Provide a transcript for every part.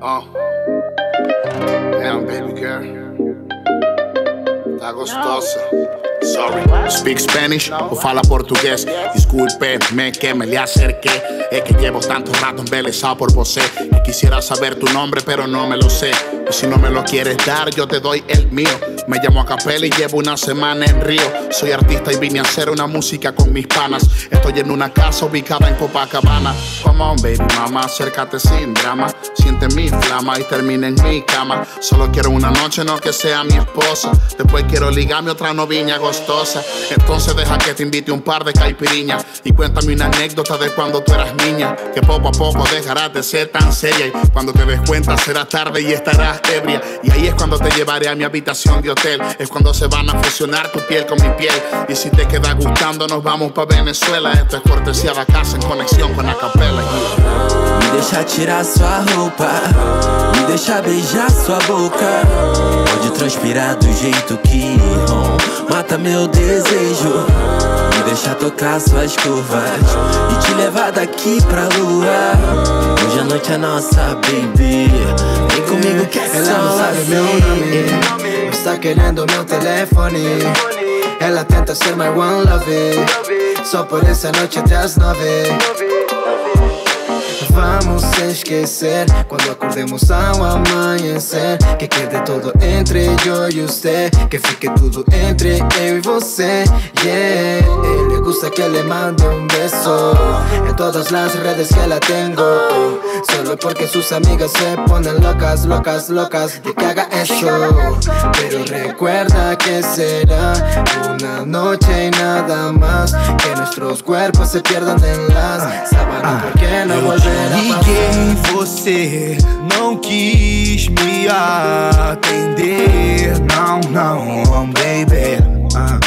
Oh. Damn, baby girl. Tá gostosa. Sorry. Speak Spanish o fala portugués. Disculpe-me que me le acerqué. Es que llevo tanto rato embelesado por você. Y quisiera saber tu nombre, pero no me lo sé. Y si no me lo quieres dar, yo te doy el mío. Me llamo a capela y llevo una semana en Río. Soy artista y vine a hacer una música con mis panas. Estoy en una casa ubicada en Copacabana. Come on, baby, mama, acércate sin drama. Siente mi flama y termina en mi cama. Solo quiero una noche, no que sea mi esposa. Después quiero ligarme otra noviña gostosa. Entonces deja que te invite un par de caipiriñas. Y cuéntame una anécdota de cuando tú eras niña. Que poco a poco dejarás de ser tan seria. Y cuando te des cuenta será tarde y estarás ebria. Y ahí es cuando te llevaré a mi habitación de hotel. Es cuando se van a fusionar tu piel con mi piel. Y si te queda gustando, nos vamos pa' Venezuela. Esto es cortesía de casa en conexión con la capela. Me deixa tirar sua roupa, me deixa beijar sua boca. Pode transpirar do jeito que oh, mata meu desejo. Me deixa tocar suas curvas e te levar daqui pra lua. Noite é nossa, baby. Vem comigo que é Ela não sabe meu nome Está querendo meu telefone. Ela tenta ser my one love. Só por essa noite até as nove. Vamos esquecer quando acordemos ao amanhecer. Que quede todo entre eu e você. Que fique tudo entre eu e você. Yeah, le gusta que le mande beso. En todas las redes que la tengo. Solo porque sus amigas se ponen locas, locas, locas De que haga eso. Pero recuerda que será una noche y nada más. Que nuestros cuerpos se pierdan en las sábanas. Porque no volverá a você não quis me atender. Não, não, baby. Ah,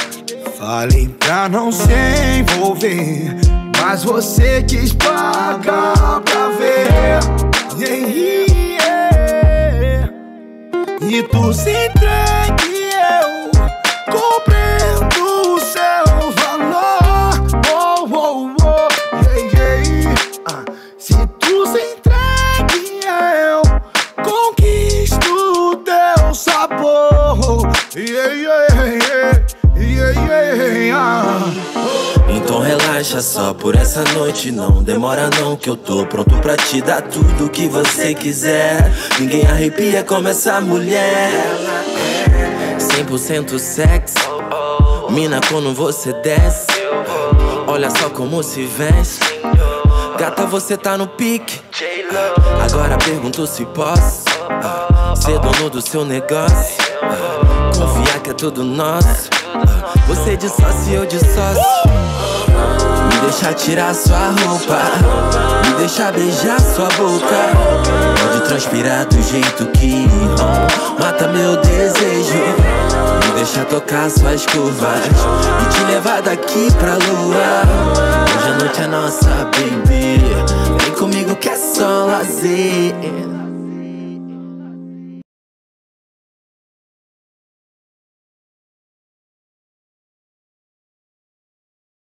falei pra não se envolver, mas você quis pagar pra ver. Yeah, yeah. E tu se entregue, eu compreendo o seu valor. Oh, oh, oh. Yeah. Ah, se tu se entregue, eu conquisto teu sabor. Yeah, yeah, yeah. Yeah, yeah, yeah. Então relaxa só por essa noite. Não demora não que eu tô pronto pra te dar tudo que você quiser. Ninguém arrepia como essa mulher. 100% sexo Mina quando você desce Olha só como se veste. Gata você tá no pique. Agora pergunto se posso Ser dono do seu negócio. Confiar que é tudo nosso. Você de sócio e eu de sócio Me deixa tirar sua roupa. Me deixa beijar sua boca. Pode transpirar do jeito que Mata meu desejo. Me deixa tocar suas curvas E te levar daqui pra lua. Hoje a noite é nossa, baby. Vem comigo que é só lazer